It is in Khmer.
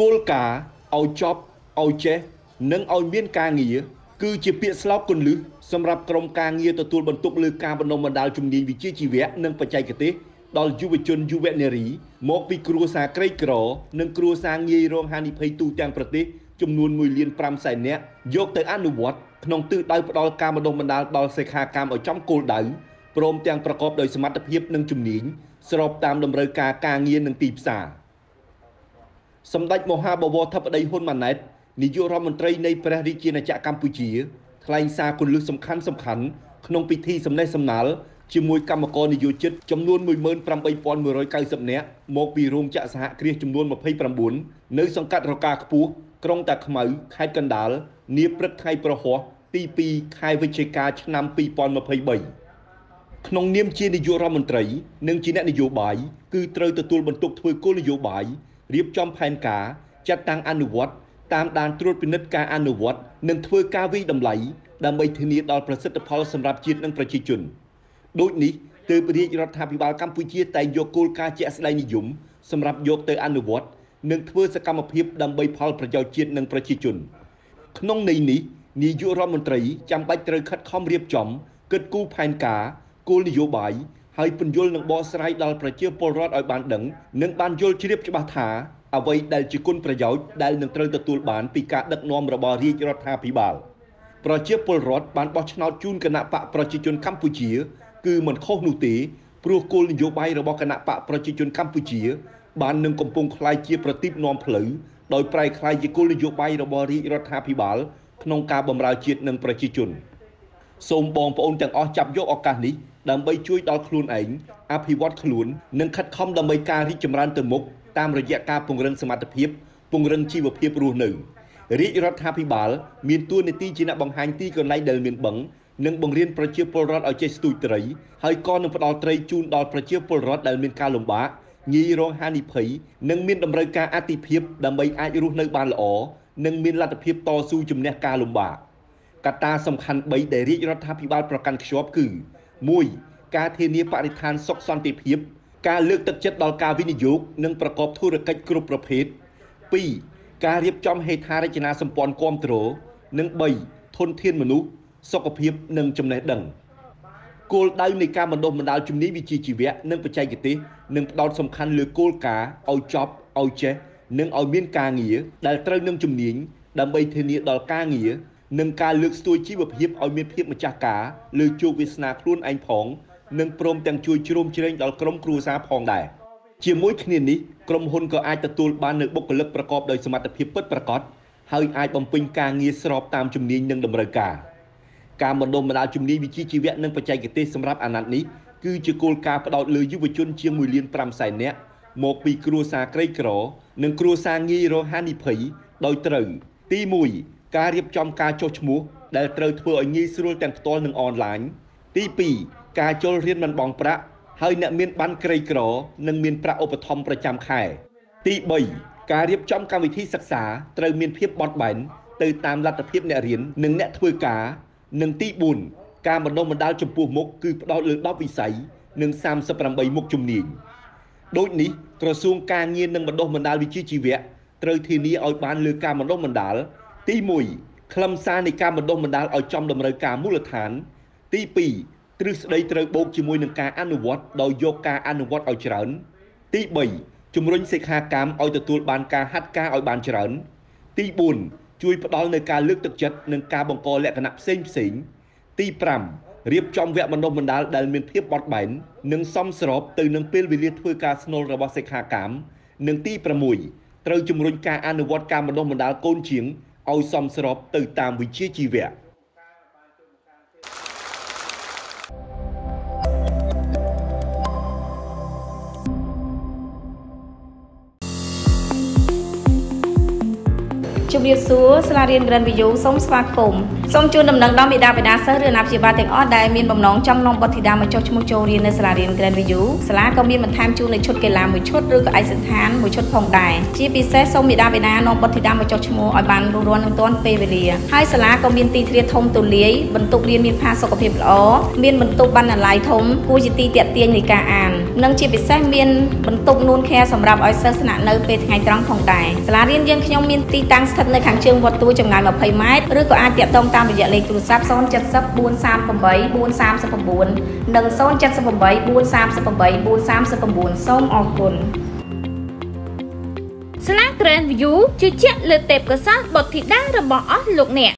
គោលការណ៍ឲ្យចប់ឲ្យចេះនិងឲ្យមានការងារគឺជាពាក្យស្លោកគន្លឹះសម្រាប់ក្រុមការងារទទួលបន្ទុកលើការបណ្ដុំបណ្ដាលជំនាញវិជ្ជាជីវៈនិងបច្ចេកទេសដល់យុវជនយុវនារីមកពីគ្រួសារក្រីក្រ និងគ្រួសារងាយរងហានិភ័យទូទាំងប្រទេសចំនួន1លាន5សែននាក់យកទៅអនុវត្តក្នុងទិសដៅផ្ដល់ការបណ្ដុំបណ្ដាលដល់សិក្ខាកាមឲ្យចំគោលដៅព្រមទាំងប្រកបដោយសមត្ថភាពនិងជំនាញស្របតាមតម្រូវការការងារនិងទីផ្សារ សម្ដេចមហាបវរធិបតីហ៊ុនម៉ាណែតនាយករដ្ឋមន្ត្រីនៃព្រះរាជាណាចក្រកម្ពុជាថ្លែងសារគន្លឹះសំខាន់សំខាន់ក្នុងពិធីសម្ដែងសម្ដាល់ជាមួយកម្មករនិយោជិតចំនួន18190នាក់មកពីរោងចក្រសហគ្រាសចំនួន29នៅសង្កាត់រកាខ្ពស់ក្រុងតាខ្មៅខេត្តកណ្ដាលនាព្រឹកថ្ងៃប្រហោះទី2ខែវិច្ឆិកាឆ្នាំ2023ក្នុងនាមជានាយករដ្ឋមន្ត្រី និងជាអ្នកនយោបាយគឺត្រូវទទួលបន្ទុកធ្វើគោលនយោបាយ រៀបចំផែនការចាត់តាំងអនុវត្តតាមដានត្រួតពិនិត្យការអនុវត្តនិងធ្វើការវិយតម្លៃដើម្បីធានាដល់ប្រសិទ្ធផលសម្រាប់ជាតិនិងប្រជាជនដូចនេះទើបរាជរដ្ឋាភិបាលកម្ពុជាតែងយកគោលការណ៍ជាក់ស្ដែងនិយមសម្រាប់យកទៅអនុវត្តនិងធ្វើសកម្មភាពដើម្បីផលប្រយោជន៍ជាតិនិងប្រជាជន ក្នុងន័យនេះនាយករដ្ឋមន្ត្រីចាំបាច់ត្រូវខិតខំរៀបចំគិតគូរផែនការគោលនយោបាយ ហើយពន្យល់និងបកស្រាយដល់ប្រជាពលរដ្ឋឲ្យបានដឹងនិងបានយល់ជ្រាបច្បាស់ថាអ្វីដែលជាគុណប្រយោជន៍ដែលនឹងត្រូវទទួលបានពីការដឹកនាំរបស់រាជរដ្ឋាភិបាលប្រជាពលរដ្ឋបានបោះឆ្នោតជូនគណៈបកប្រជាជនកម្ពុជា គឺមិនខុសនោះទេព្រោះគោលនយោបាយរបស់គណៈបកប្រជាជនកម្ពុជាបាននឹងកំពុងคล้ายជាប្រទីបនាំផ្លូវដោយប្រែคล้ายជាគោលនយោបាយរបស់រាជរដ្ឋាភិបាលក្នុងការបម្រើជាតិនិងប្រជាជនសូមបងប្អូនទាំងអស់ចាប់យកឱកាសនេះ ដើម្បីជួយដល់ខ្លួនឯងអភិវឌ្ឍខ្លួននិងខិតខំដើម្បីការរីកចម្រើនទៅមុខតាមរយៈការពង្រឹងសមត្ថភាពពង្រឹងជីវភាពរស់នៅរាជរដ្ឋាភិបាលមានទួនាទីជាអ្នកបង្ហាញទីកន្លែងដែលមានបឹងនិងបង្រៀនប្រជាពលរដ្ឋឲ្យចេះស្ទូចត្រីហើយក៏នឹងផ្ដល់ត្រីជូនដល់ប្រជាពលរដ្ឋដែលមានការលំបាកងាយរងហានិភ័យនិងមានតម្រូវការអតិភិបដើម្បីអាចរស់នៅបានល្អនិងមានលទ្ធភាពតស៊ូជំនះការលំបាកកត្តាសំខាន់3ដែលរាជរដ្ឋាភិបាលប្រកាន់ខ្ជាប់គឺ1 ការធានាបរិស្ថានសុខសន្តិភាព ការលើកទឹកចិត្តដល់ការវិនិយោគនិងប្រកបធុរកិច្ចគ្រប់ប្រភេទ2ការរៀបចំហេដ្ឋារចនាសម្ព័ន្ធគ្រប់គ្រងនិង3ធនធានមនុស្សសុខភាពនិងចំណេះដឹងគោលដៅនៃការបណ្ដុះបណ្ដាលជំនាញវិជ្ជាជីវៈនិងបច្ចេកទេសនឹងផ្ដោតសំខាន់លើគោលការណ៍ឲ្យចប់ឲ្យចេះនិងឲ្យមានការងារដែលត្រូវនឹងជំនាញដើម្បីធានាដល់ការងារនិងការលើកស្ទួយជីវភាពឲ្យមានភាពម្ចាស់ការលើជោគវាសនាខ្លួនឯងផង និងព្រមទាំងជួយជ្រោមជ្រែងដល់ក្រុមគ្រួសារផងដែរជាមួយគ្នានេះក្រុមហ៊ុនក៏អាចទទួលបាននូវបុគ្គលិកប្រកបដោយសមត្ថភាពពិតប្រាកដហើយអាចបំពេញការងារស្របតាមជំនាញនិងតម្រូវការការបណ្ដុំបណ្ដាលជំនាញវិជ្ជាជីវៈនិងបច្ចេកទេសសម្រាប់អាណត្តិនេះគឺជាគោលការណ៍ផ្ដោតលើយុវជនជាង1លាន5សែននាក់មកពីគ្រួសារក្រីក្រ និងគ្រួសារងាយរងហានិភ័យដោយត្រូវ ទី1ការរៀបចំការចុះឈ្មោះដែលត្រូវធ្វើឲ្យងាយស្រួលទាំងផ្ទាល់និងអនឡាញទី2 ការចូលរៀនមិនបង់ប្រាក់ហើយអ្នកមានបានក្រីក្រនឹងមានប្រាក់ឧបត្ថម្ភប្រចាំខែទី3ការរៀបចំកម្មវិធីសិក្សាត្រូវមានភាពបត់បែនទៅតាមលទ្ធភាពអ្នករៀននិងអ្នកធ្វើការនិងទី4ការបណ្ដុះបណ្ដាលចំពោះមុខគឺផ្ដោតលើ10វិស័យនិង38មុខជំនាញដូចនេះក្រសួងការងារនិងបណ្ដុះបណ្ដាលវិជ្ជាជីវៈត្រូវធានាឲ្យបានលើការបណ្ដុះបណ្ដាលទី1ខ្លឹមសារនៃការបណ្ដុះបណ្ដាលឲ្យចំតម្រូវការមូលដ្ឋាន ទី2 ទ្រឹស្ដីត្រូវបូកជាមួយនឹងការអនុវត្តដោយយកការអនុវត្តឲ្យច្រើន ទី3ជំរុញសិក្ខាកាមឲ្យទទួលបានការហាត់ការឲ្យបានច្រើន ទី4ជួយផ្ដល់នូវការលើកទឹកចិត្តនិងការបង្កលក្ខណៈផ្សេងផ្សេងទី5រៀបចំវគ្គបណ្ដុះបណ្ដាលដែលមានភាពបត់បែននិងសមស្របទៅនឹងពេលវេលាធ្វើការស្នូលរបស់សិក្ខាកាមនិងទី6ត្រូវជំរុញការអនុវត្តការបណ្ដុះបណ្ដាលកូនជាងឲ្យសមស្របទៅតាមវិជ្ជាជីវៈ ជំរាបសួរសាលារៀន Grand View សូមស្វាគមន៍សូមជូនដំណឹងដល់មេដាបេដាសិស្សឬអាណាព្យាបាលទាំងអស់ដែលមានបំណងចង់នាំបុត្រធីតាមកចុះឈ្មោះចូលរៀននៅសាលារៀន Grand View សាលាក៏មានបន្ថែមជូននូវឈុតកីឡាមួយឈុតឬក៏ឯកសណ្ឋានមួយឈុតផងដែរជាពិសេសសូមមេដាបេដានាំបុត្រធីតាមកចុះឈ្មោះឲ្យបានរួសរាន់និងទាន់ពេលវេលាហើយសាលាក៏មានទីធ្លាធំទូលាយបន្ទប់រៀនមានផាសុកភាពល្អមានបន្ទប់បណ្ណាល័យធំគួរជាទីទាក់ទាញនៃការអាននិងជាពិសេសមានបន្ទប់នួនខែសម្រាប់ឲ្យសិស្សស្នាក់នៅពេលថ្ងៃត្រង់ផងដែរសាលារៀនយើងខ្ញុំមានទីតាំងស្ថិតនៅខាងជើងវត្តទួចម្ងាយ20ម៉ែត្រឬក៏អាចទាក់ទងតាមរយៈលេខទូរស័ព្ទ070 438 439និង078 438 439សូមអរគុណសាលា Grand View ជឿជាក់លើទេពកោសល្យបុត្រធីតារបស់អស់លោកអ្នក